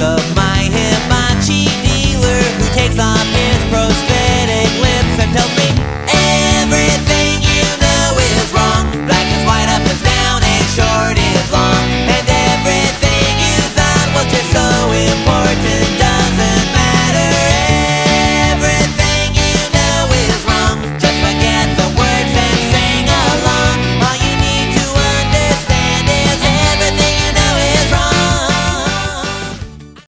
of my hibachi dealer who takes off his prosthetic.